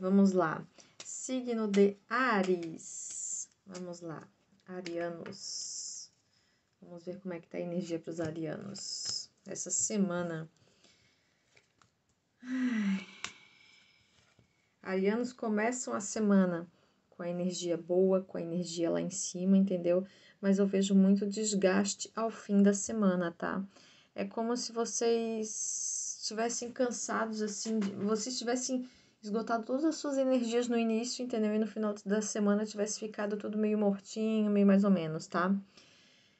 Vamos lá. Signo de Ares. Vamos lá. Arianos. Vamos ver como é que tá a energia para os arianos. Essa semana. Ai. Arianos começam a semana com a energia boa, com a energia lá em cima, entendeu? Mas eu vejo muito desgaste ao fim da semana, tá? É como se vocês estivessem cansados, assim, vocês tivessem esgotado todas as suas energias no início, entendeu? E no final da semana tivesse ficado tudo meio mortinho, meio mais ou menos, tá?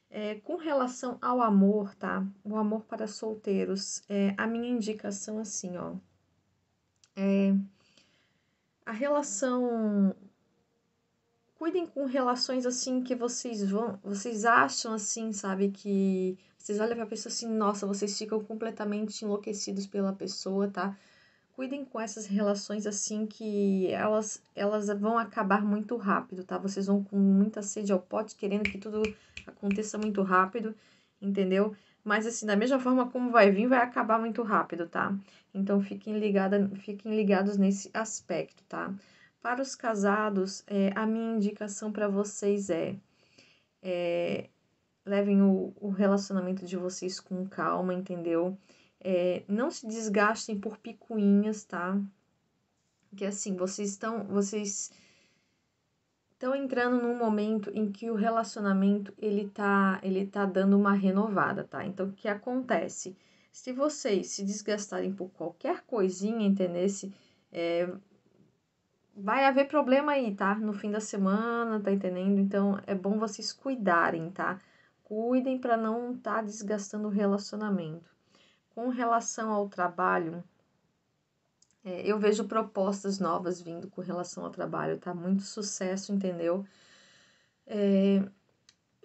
É, com relação ao amor, tá? O amor para solteiros, é, a minha indicação assim, ó. É, a relação cuidem com relações assim que vocês vão, vocês acham assim, sabe, que vocês olham para a pessoa assim, nossa, vocês ficam completamente enlouquecidos pela pessoa, tá? Cuidem com essas relações assim que elas elas vão acabar muito rápido, tá? Vocês vão com muita sede ao pote, querendo que tudo aconteça muito rápido, entendeu? Mas assim, da mesma forma como vai vir, vai acabar muito rápido, tá? Então fiquem ligada, fiquem ligados nesse aspecto, tá? Para os casados, é, a minha indicação para vocês é, é levem o, o, relacionamento de vocês com calma, entendeu? É, não se desgastem por picuinhas, tá? Que assim, vocês estão, vocês estão entrando num momento em que o relacionamento ele tá, ele tá dando uma renovada, tá? Então, o que acontece? Se vocês se desgastarem por qualquer coisinha, entendeu? É, vai haver problema aí, tá? No fim da semana, tá entendendo? Então é bom vocês cuidarem, tá? Cuidem para não estar tá desgastando o relacionamento. Com relação ao trabalho, é, eu vejo propostas novas vindo com relação ao trabalho, tá? Muito sucesso, entendeu? É,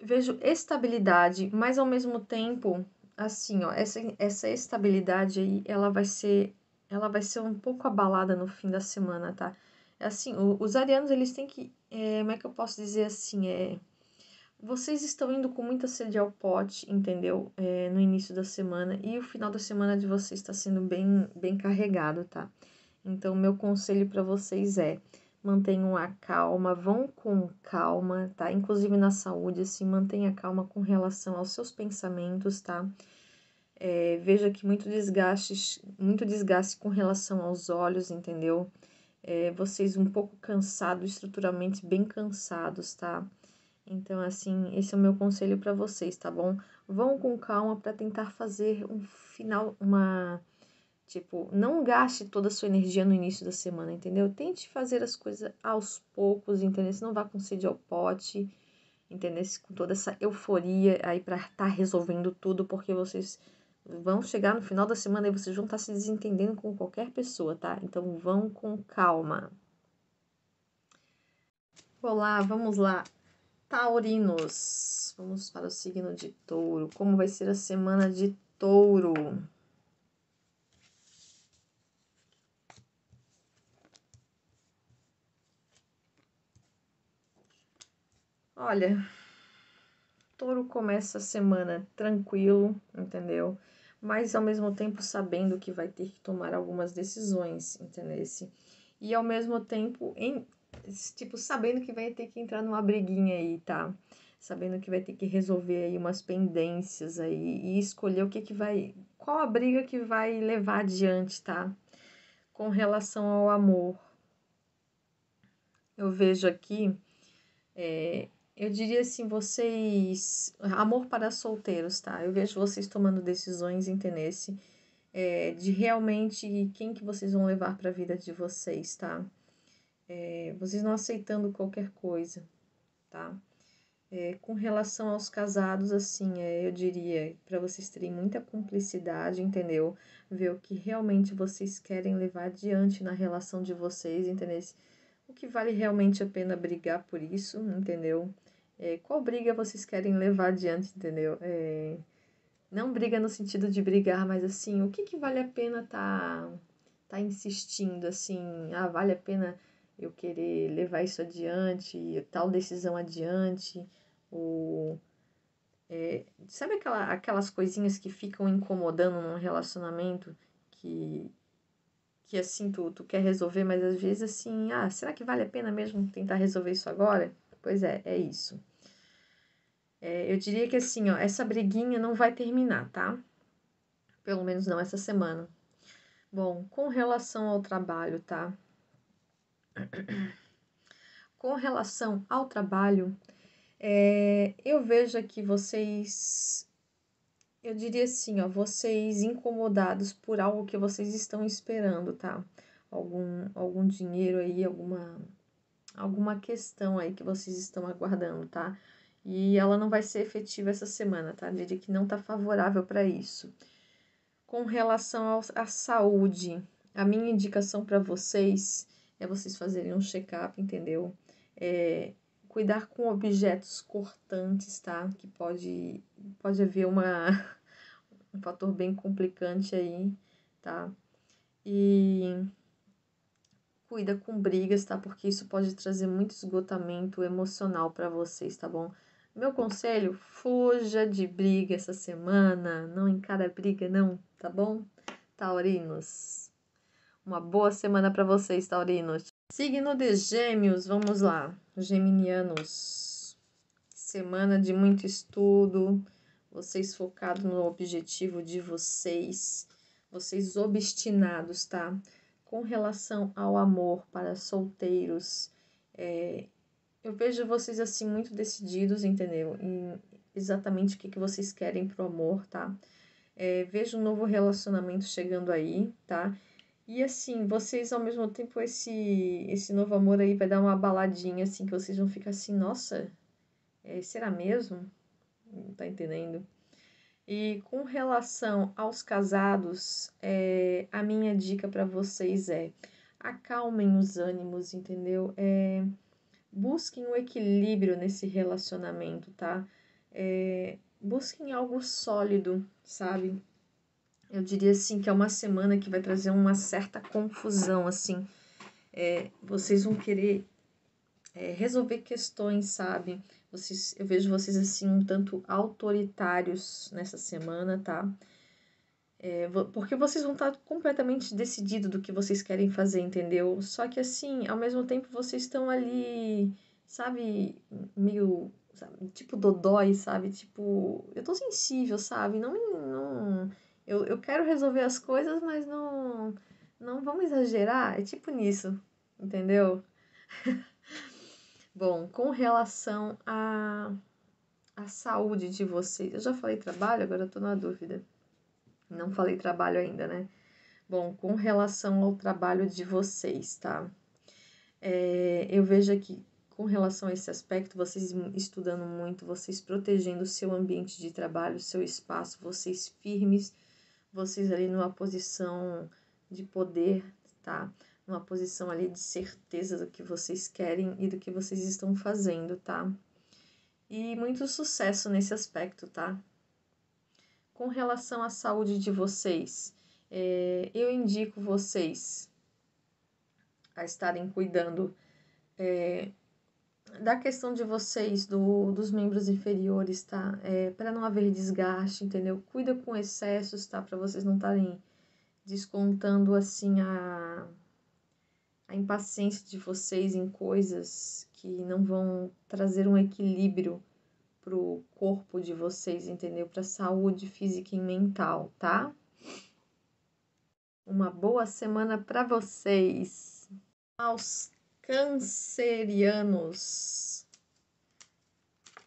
vejo estabilidade, mas ao mesmo tempo, assim, ó, essa, essa estabilidade aí, ela vai ser, ela vai ser um pouco abalada no fim da semana, tá? assim, os arianos, eles têm que, é, como é que eu posso dizer assim, é, vocês estão indo com muita sede ao pote, entendeu? É, no início da semana e o final da semana de vocês está sendo bem, bem carregado, tá? Então, meu conselho para vocês é mantenham a calma, vão com calma, tá? Inclusive na saúde, assim, mantenha calma com relação aos seus pensamentos, tá? É, veja que muito desgaste, muito desgaste com relação aos olhos, entendeu? é, vocês um pouco cansados, estruturalmente bem cansados, tá? Então, assim, esse é o meu conselho para vocês, tá bom? Vão com calma para tentar fazer um final, uma. Tipo, não gaste toda a sua energia no início da semana, entendeu? Tente fazer as coisas aos poucos, entendeu? Se não vá com sede ao pote, entendeu? Com toda essa euforia aí para estar tá resolvendo tudo, porque vocês vão chegar no final da semana e vocês vão estar se desentendendo com qualquer pessoa, tá? Então vão com calma. Olá, vamos lá. Taurinos. Vamos para o signo de touro. Como vai ser a semana de touro? Olha, touro começa a semana tranquilo, entendeu? mas ao mesmo tempo sabendo que vai ter que tomar algumas decisões, entendeu? E ao mesmo tempo, em, tipo, sabendo que vai ter que entrar numa briguinha aí, tá? Sabendo que vai ter que resolver aí umas pendências aí e escolher o que que vai, qual a briga que vai levar adiante, tá? Com relação ao amor. Eu vejo aqui é, eu diria assim, vocês. Amor para solteiros, tá? Eu vejo vocês tomando decisões, entendesse? É, de realmente quem que vocês vão levar para a vida de vocês, tá? É, vocês não aceitando qualquer coisa, tá? É, com relação aos casados, assim, é, eu diria para vocês terem muita cumplicidade, entendeu? Ver o que realmente vocês querem levar adiante na relação de vocês, entendeu? O que vale realmente a pena brigar por isso, entendeu? É, qual briga vocês querem levar adiante, entendeu? É, não briga no sentido de brigar, mas assim, o que, que vale a pena tá, tá insistindo, assim, ah, vale a pena eu querer levar isso adiante, tal decisão adiante, ou... É, sabe aquela, aquelas coisinhas que ficam incomodando num relacionamento que, que assim tu, tu quer resolver, mas às vezes assim, ah, será que vale a pena mesmo tentar resolver isso agora? Pois é, é isso. É, eu diria que assim, ó, essa briguinha não vai terminar, tá? Pelo menos não essa semana. Bom, com relação ao trabalho, tá? Com relação ao trabalho, é, eu vejo aqui vocês eu diria assim, ó, vocês incomodados por algo que vocês estão esperando, tá? Algum, algum dinheiro aí, alguma, alguma questão aí que vocês estão aguardando, tá? E ela não vai ser efetiva essa semana, tá? Diria que não tá favorável para isso. Com relação à saúde, a minha indicação para vocês é vocês fazerem um check-up, entendeu? É, cuidar com objetos cortantes, tá? Que pode, pode haver uma, um fator bem complicante aí, tá? E cuida com brigas, tá? Porque isso pode trazer muito esgotamento emocional para vocês, tá bom? Meu conselho, fuja de briga essa semana, não encara briga não, tá bom? Taurinos. Uma boa semana para vocês, taurinos. Signo de Gêmeos, vamos lá. Geminianos. Semana de muito estudo, vocês focados no objetivo de vocês, vocês obstinados, tá? Com relação ao amor para solteiros, é, eu vejo vocês assim muito decididos, entendeu? Em exatamente o que, que vocês querem pro amor, tá? É, vejo um novo relacionamento chegando aí, tá? E assim, vocês ao mesmo tempo, esse, esse novo amor aí vai dar uma baladinha, assim, que vocês vão ficar assim, nossa, é, será mesmo? Não tá entendendo? E com relação aos casados, é, a minha dica para vocês é acalmem os ânimos, entendeu? É, busquem o um equilíbrio nesse relacionamento, tá? É, busquem algo sólido, sabe? Eu diria assim que é uma semana que vai trazer uma certa confusão, assim. É, vocês vão querer é, resolver questões, sabe? Vocês, eu vejo vocês assim um tanto autoritários nessa semana, tá? É, porque vocês vão estar completamente decididos do que vocês querem fazer, entendeu? Só que assim, ao mesmo tempo vocês estão ali, sabe, meio, sabe, tipo dodói, sabe? Tipo, eu tô sensível, sabe? Não, não eu, eu quero resolver as coisas, mas não, não vamos exagerar. É tipo nisso, entendeu? Bom, com relação à a, a saúde de vocês, eu já falei trabalho, agora eu tô na dúvida. Não falei trabalho ainda, né? Bom, com relação ao trabalho de vocês, tá? É, eu vejo aqui, com relação a esse aspecto, vocês estudando muito, vocês protegendo o seu ambiente de trabalho, seu espaço, vocês firmes vocês ali numa posição de poder, tá? Numa posição ali de certeza do que vocês querem e do que vocês estão fazendo, tá? E muito sucesso nesse aspecto, tá? Com relação à saúde de vocês, é, eu indico vocês a estarem cuidando é, da questão de vocês, do, dos membros inferiores, tá? É, para não haver desgaste, entendeu? Cuida com excessos, tá? Para vocês não estarem descontando assim a, a impaciência de vocês em coisas que não vão trazer um equilíbrio pro corpo de vocês, entendeu? Para saúde física e mental, tá? Uma boa semana para vocês. Aos Cancerianos.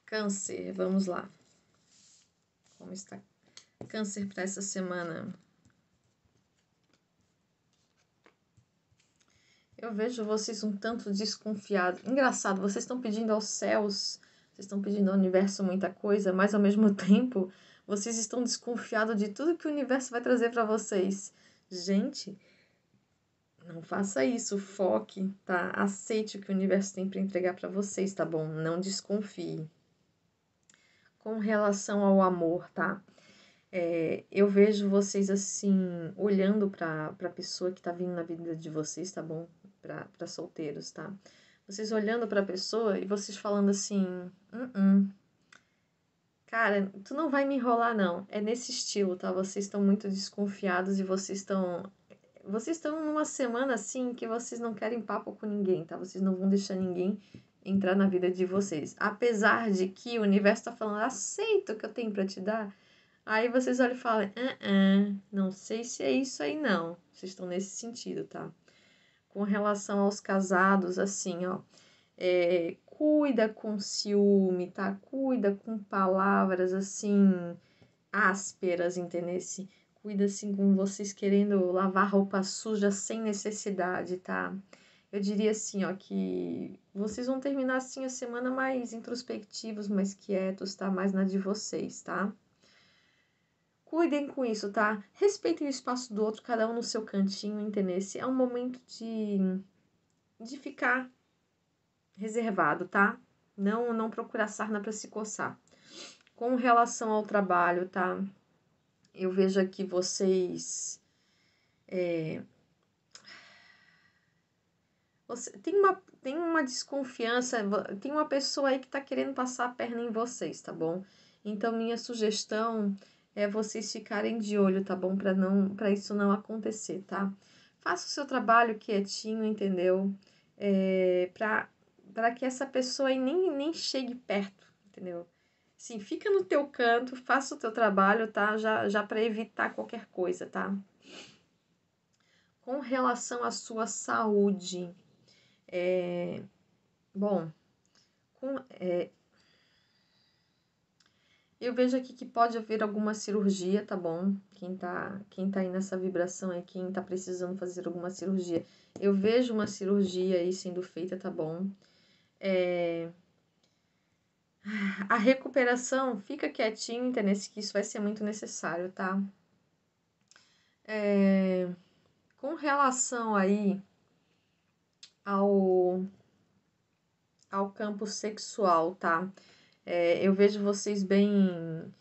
Câncer, vamos lá. Como está Câncer para essa semana? Eu vejo vocês um tanto desconfiados. Engraçado, vocês estão pedindo aos céus, vocês estão pedindo ao universo muita coisa, mas ao mesmo tempo vocês estão desconfiados de tudo que o universo vai trazer para vocês. Gente, não faça isso, foque, tá? Aceite o que o universo tem para entregar para vocês, tá bom? Não desconfie. Com relação ao amor, tá? É, eu vejo vocês assim, olhando para a pessoa que tá vindo na vida de vocês, tá bom? Para solteiros, tá? Vocês olhando para a pessoa e vocês falando assim: uh -uh. Cara, tu não vai me enrolar, não. É nesse estilo, tá? Vocês estão muito desconfiados e vocês estão vocês estão numa semana assim que vocês não querem papo com ninguém, tá? Vocês não vão deixar ninguém entrar na vida de vocês. Apesar de que o universo está falando, aceita o que eu tenho para te dar. Aí vocês olham e falam, ah, ah, não sei se é isso aí não. Vocês estão nesse sentido, tá? Com relação aos casados, assim, ó. É, cuida com ciúme, tá? Cuida com palavras assim ásperas, entendeu? Cuida assim com vocês querendo lavar roupa suja sem necessidade, tá? Eu diria assim, ó, que vocês vão terminar assim a semana mais introspectivos, mais quietos, tá? Mais na de vocês, tá? Cuidem com isso, tá? Respeitem o espaço do outro, cada um no seu cantinho, entendeu? Esse é um momento de, de ficar reservado, tá? Não, não procurar sarna para se coçar. Com relação ao trabalho, tá? Eu vejo aqui vocês. É, você tem uma, tem uma desconfiança, tem uma pessoa aí que tá querendo passar a perna em vocês, tá bom? Então, minha sugestão é vocês ficarem de olho, tá bom? Para não, para isso não acontecer, tá? Faça o seu trabalho quietinho, entendeu? É, para que essa pessoa aí nem, nem chegue perto, entendeu? Sim, fica no teu canto, faça o teu trabalho, tá? Já, já para evitar qualquer coisa, tá? Com relação à sua saúde, é, bom, com, é, eu vejo aqui que pode haver alguma cirurgia, tá bom? Quem tá, quem tá aí nessa vibração é quem tá precisando fazer alguma cirurgia. Eu vejo uma cirurgia aí sendo feita, tá bom? É... A recuperação, fica quietinho, entendeu? Que isso vai ser muito necessário, tá? É... Com relação aí ao, ao campo sexual, tá? É, eu vejo vocês bem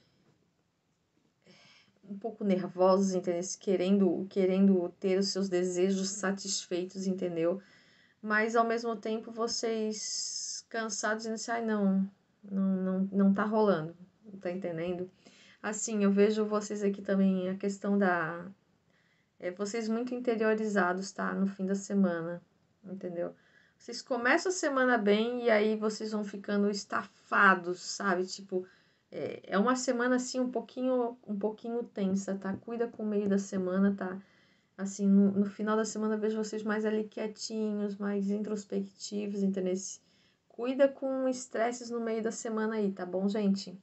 um pouco nervosos, entendeu? Querendo, querendo ter os seus desejos satisfeitos, entendeu? mas ao mesmo tempo vocês cansados dizendo assim, ai não, não, não, não tá rolando, tá entendendo? Assim, eu vejo vocês aqui também, a questão da. É, vocês muito interiorizados, tá? No fim da semana, entendeu? Vocês começam a semana bem e aí vocês vão ficando estafados, sabe? Tipo, é, é uma semana assim um pouquinho, um pouquinho tensa, tá? Cuida com o meio da semana, tá? assim, no, no final da semana vejo vocês mais ali quietinhos, mais introspectivos, entendeu? Cuida com estresses no meio da semana aí, tá bom, gente?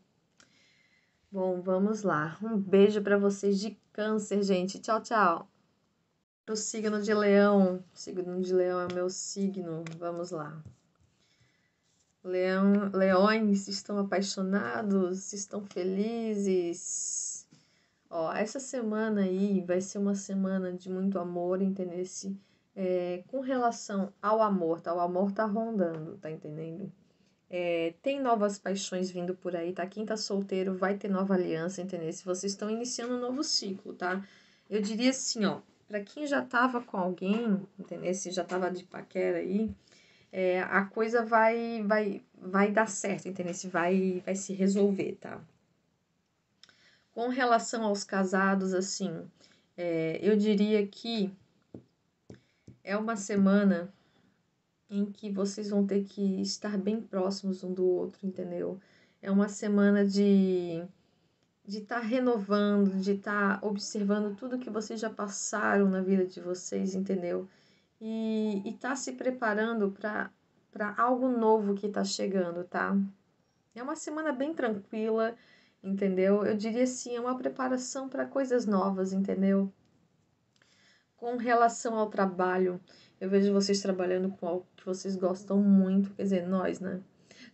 Bom, vamos lá. Um beijo para vocês de câncer, gente. Tchau, tchau. O signo de leão. O signo de leão é o meu signo. Vamos lá. Leão, leões estão apaixonados, estão felizes, Ó, essa semana aí vai ser uma semana de muito amor, entendeu? É, com relação ao amor, tá? O amor tá rondando, tá entendendo? É, tem novas paixões vindo por aí, tá? Quem tá solteiro vai ter nova aliança, entendeu? Se vocês estão iniciando um novo ciclo, tá? Eu diria assim, ó, para quem já tava com alguém, entendeu? Se já tava de paquera aí, é, a coisa vai, vai, vai dar certo, entendeu? Se vai, vai se resolver, tá? Com relação aos casados, assim, é, eu diria que é uma semana em que vocês vão ter que estar bem próximos um do outro, entendeu? É uma semana de de estar tá renovando, de estar tá observando tudo que vocês já passaram na vida de vocês, entendeu? E estar tá se preparando para algo novo que está chegando, tá? É uma semana bem tranquila, entendeu? Eu diria assim, é uma preparação para coisas novas, entendeu? Com relação ao trabalho, eu vejo vocês trabalhando com algo que vocês gostam muito, quer dizer, nós, né?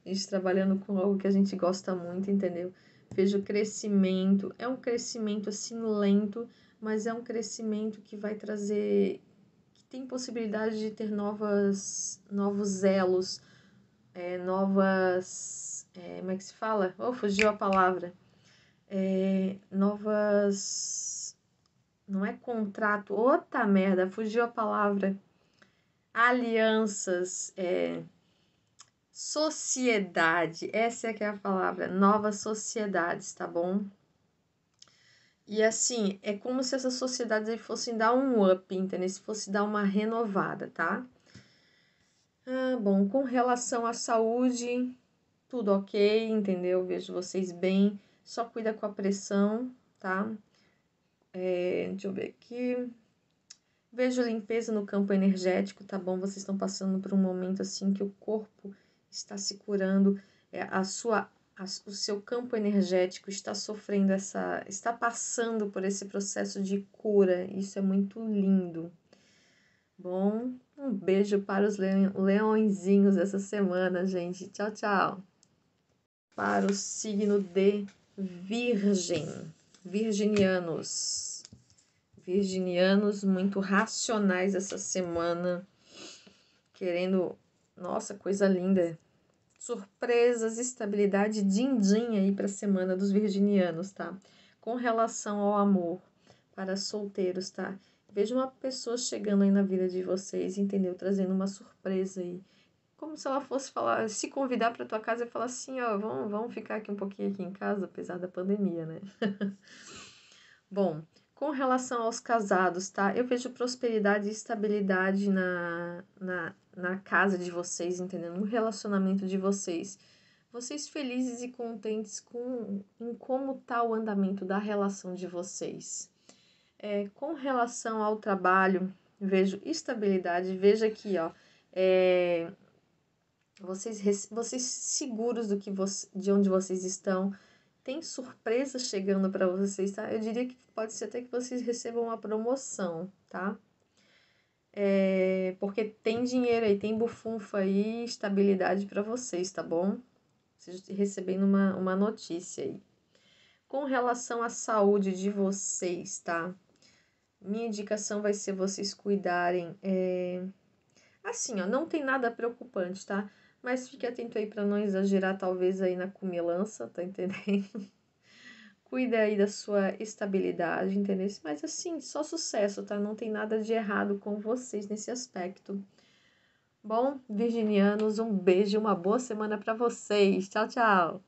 A gente trabalhando com algo que a gente gosta muito, entendeu? Vejo crescimento, é um crescimento assim lento, mas é um crescimento que vai trazer que tem possibilidade de ter novas novos elos, é, novas é, como é que se fala? Oh, fugiu a palavra. É, novas. Não é contrato. Outra merda, fugiu a palavra. Alianças. É, sociedade. Essa é que é a palavra. Novas sociedades, tá bom? E assim, é como se essas sociedades fossem dar um up, entendeu? Se fosse dar uma renovada, tá? Ah, bom, com relação à saúde, tudo ok, entendeu? Vejo vocês bem, só cuida com a pressão, tá? É, deixa eu ver aqui. Vejo limpeza no campo energético, tá bom? Vocês estão passando por um momento assim que o corpo está se curando, é, a sua, a, o seu campo energético está sofrendo essa, está passando por esse processo de cura. Isso é muito lindo. Bom, um beijo para os leõezinhos essa semana, gente. Tchau, tchau. Para o signo de Virgem, virginianos. Virginianos muito racionais essa semana, querendo, nossa, coisa linda. Surpresas, estabilidade, din-din aí para a semana dos virginianos, tá? Com relação ao amor para solteiros, tá? Veja uma pessoa chegando aí na vida de vocês, entendeu? Trazendo uma surpresa aí. Como se ela fosse falar, se convidar para tua casa e falar assim, ó, vamos, vamos ficar aqui um pouquinho aqui em casa, apesar da pandemia, né? Bom, com relação aos casados, tá? Eu vejo prosperidade e estabilidade na, na, na casa de vocês, entendeu? No relacionamento de vocês. Vocês felizes e contentes com em como tá o andamento da relação de vocês. É, com relação ao trabalho, vejo estabilidade, veja aqui, ó, é, vocês, vocês seguros do que você, de onde vocês estão, tem surpresas chegando para vocês, tá? Eu diria que pode ser até que vocês recebam uma promoção, tá? É, porque tem dinheiro aí, tem bufunfa aí, estabilidade para vocês, tá bom? Vocês recebendo uma, uma notícia aí. Com relação à saúde de vocês, tá? Minha indicação vai ser vocês cuidarem. É... Assim, ó, não tem nada preocupante, tá? Mas fique atento aí para não exagerar, talvez, aí na cumilança, tá entendendo? Cuida aí da sua estabilidade, entendeu? Mas assim, só sucesso, tá? Não tem nada de errado com vocês nesse aspecto. Bom, virginianos, um beijo, uma boa semana para vocês. Tchau, tchau.